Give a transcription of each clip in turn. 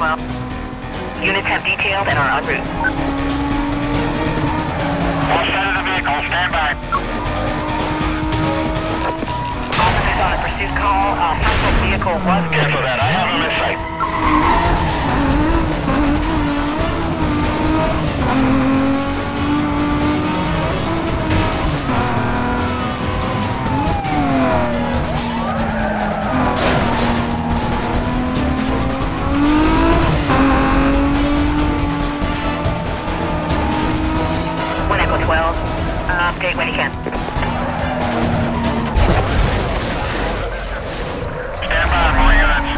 12. Units have detailed and are en route. All set of the vehicle, stand by. Officers on a pursuit call, uh, suspect vehicle was... Cancel that, I have him in sight. Uh... 12. Uh, update when you can. Stand by more units.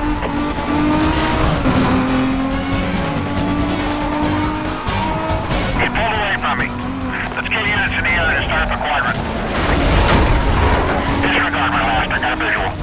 He pulled away from me. Let's get units in the air and start the quadrant. Disregard my last, I got a visual.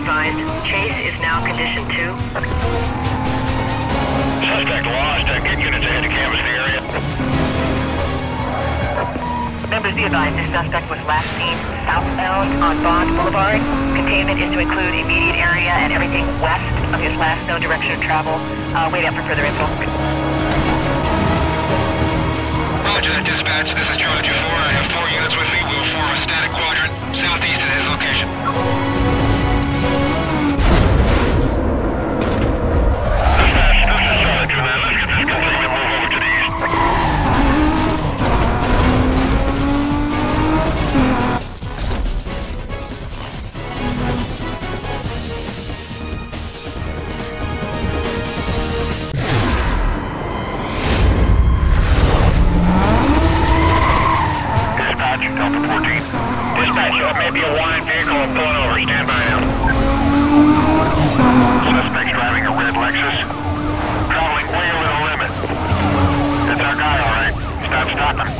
Advised. Chase is now condition 2. Suspect lost. Uh, get units ahead to canvass the area. Members be advised, this suspect was last seen southbound on Bond Boulevard. Containment is to include immediate area and everything west of his last known direction of travel. Uh, wait out for further info. Roger that dispatch. This is Charlie 4. I have four units with me. We'll form a static quadrant southeast of his location. Delta 14. Dispatch, that may be a wine vehicle. I'm pulling over. Stand by now. Suspect's driving a red Lexus. Traveling way over the limit. It's our guy, all right. He's not stopping.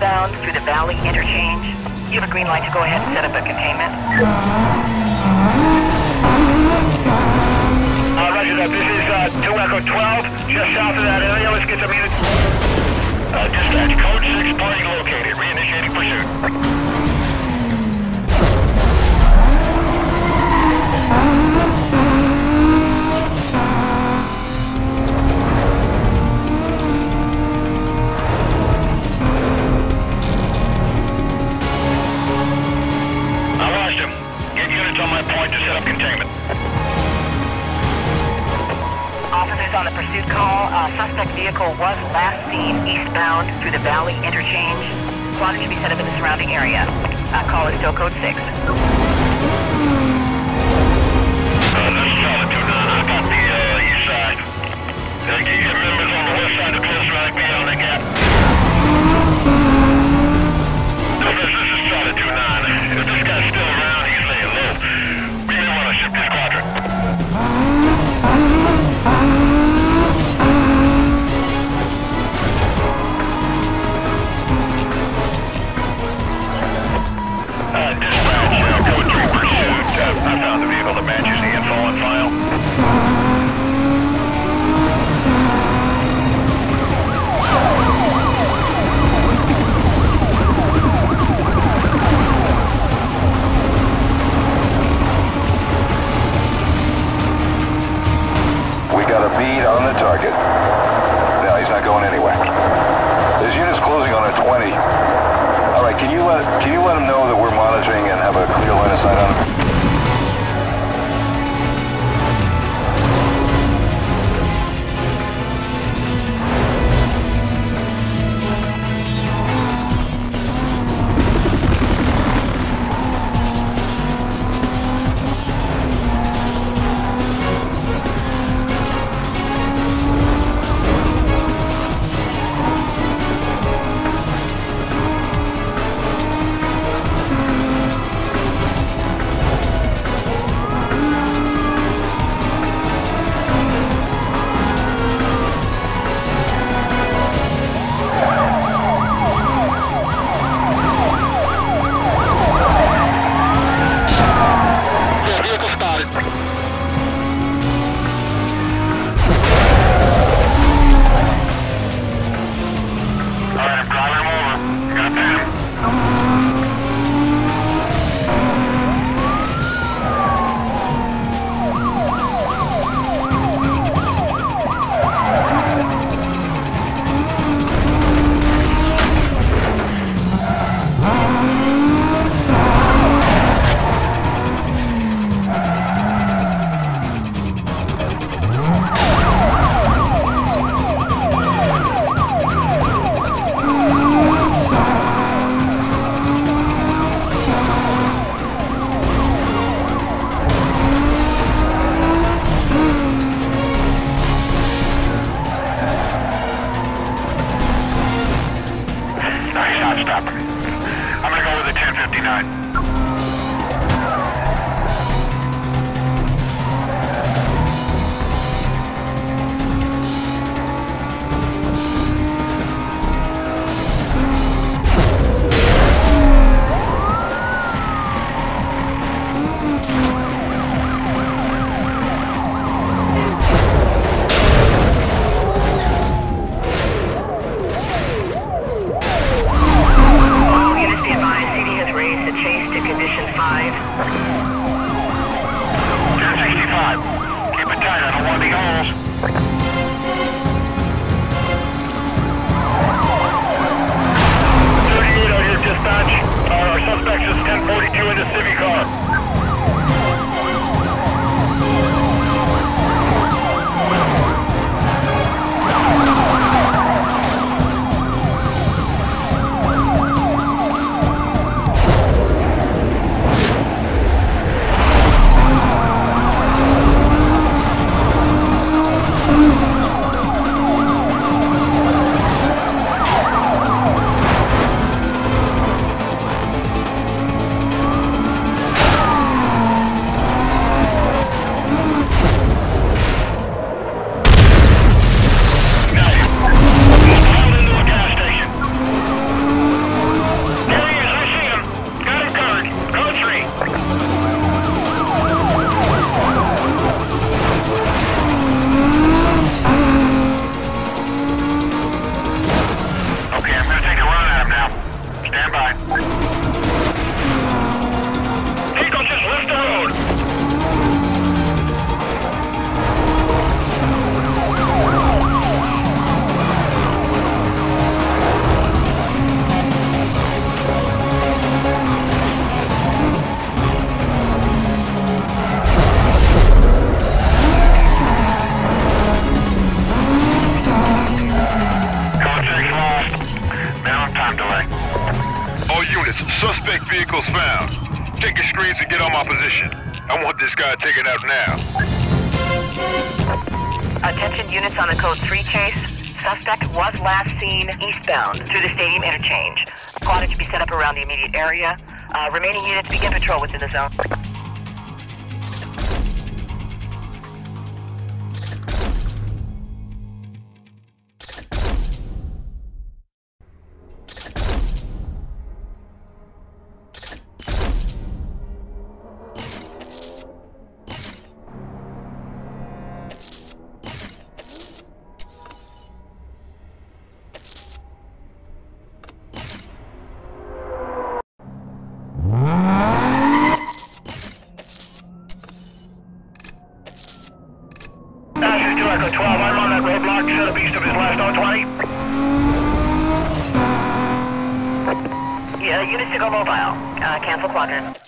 eastbound through the Valley Interchange. You have a green light to go ahead and set up a containment. Uh, roger that. This is uh, 2 Echo 12, just south of that area. Let's get some units. Uh, dispatch, code 6 party located. Reinitiating pursuit. suspect vehicle was last seen eastbound through the Valley Interchange. Blockers to be set up in the surrounding area. Uh, call is still code 6. the immediate area. Uh, remaining units begin patrol within the zone. Mobile. Uh, cancel quadrant.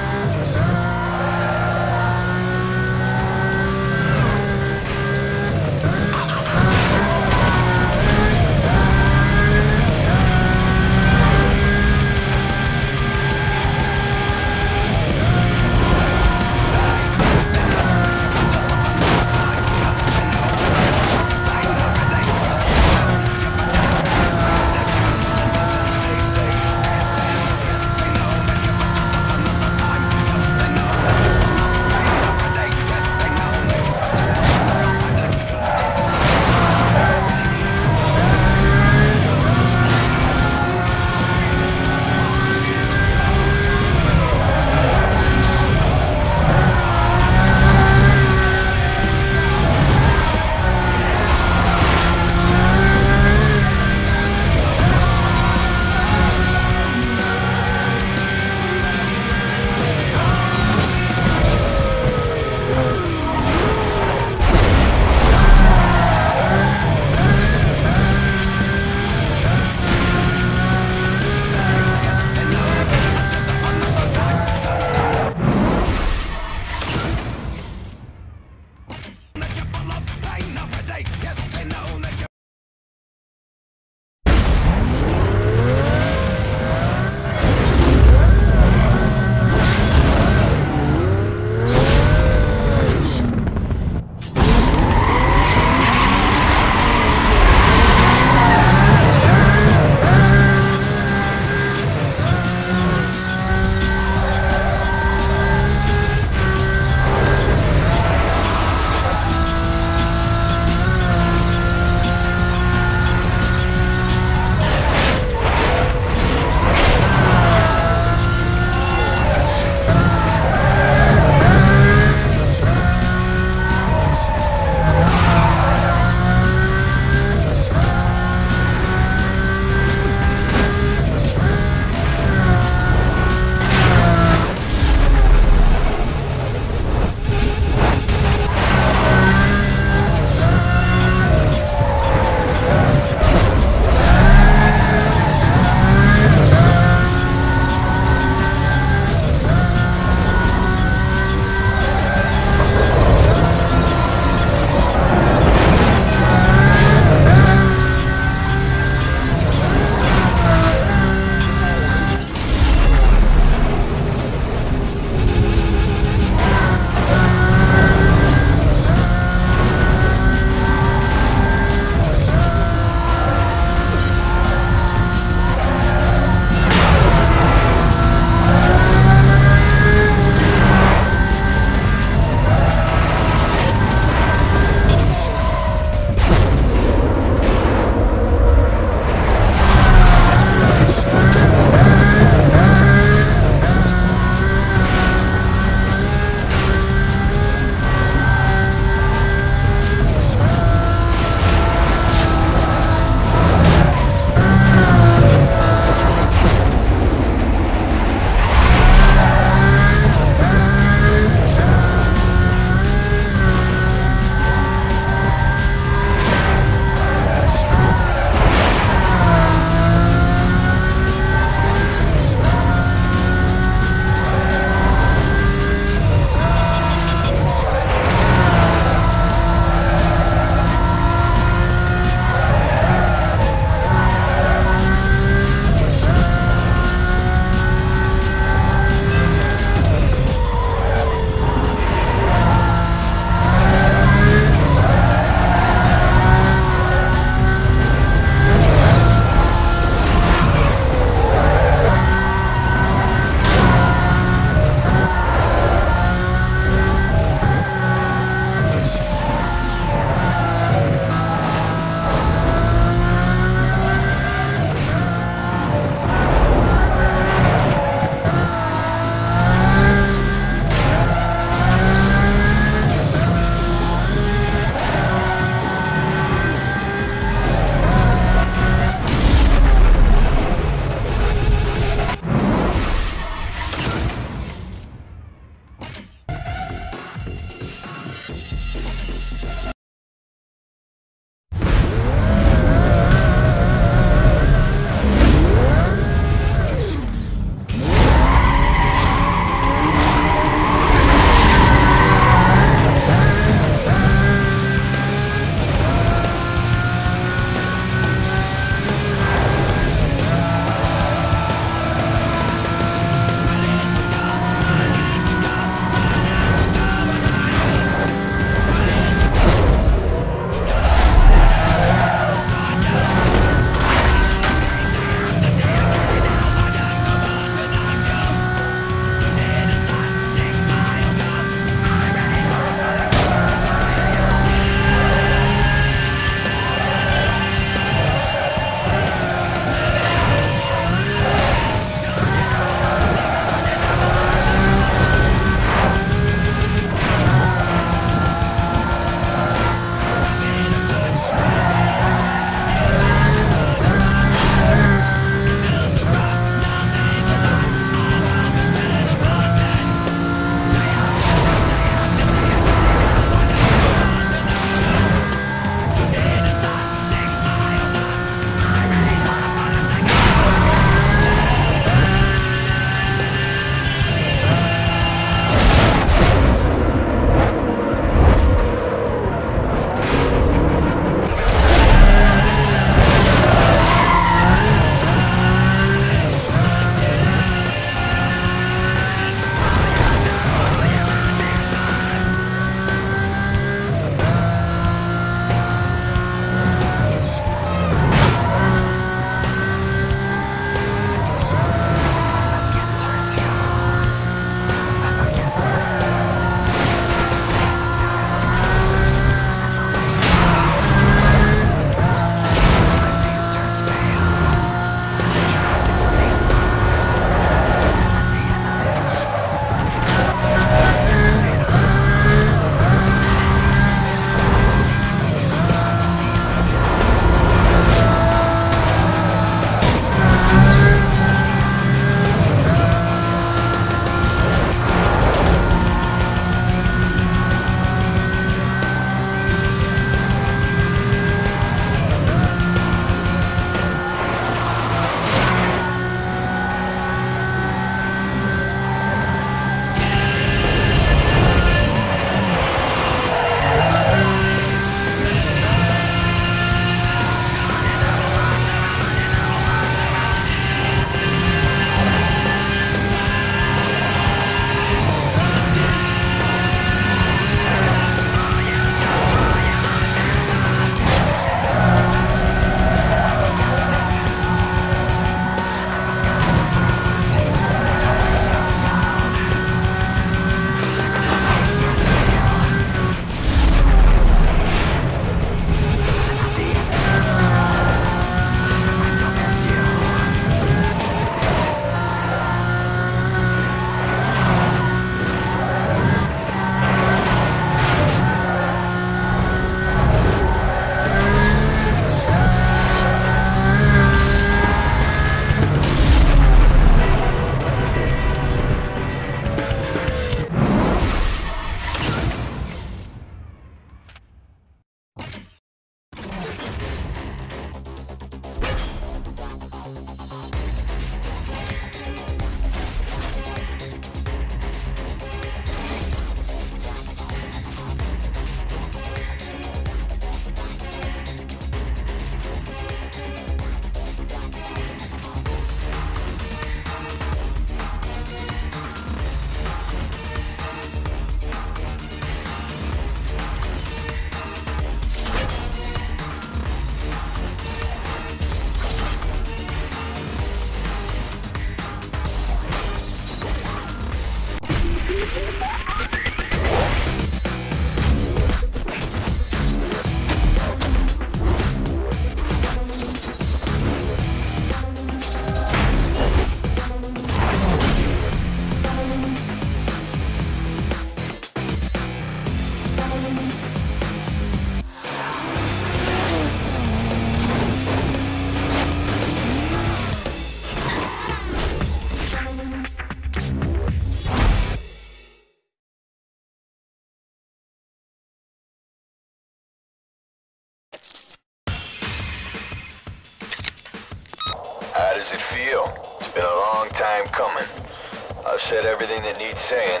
Said everything that needs saying.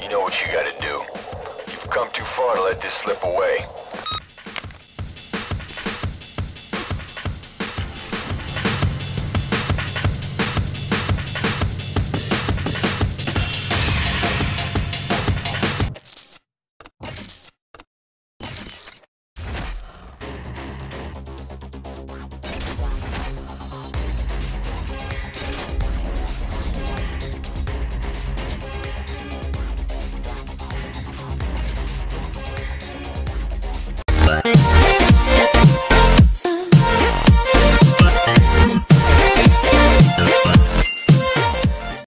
You know what you gotta do. You've come too far to let this slip away.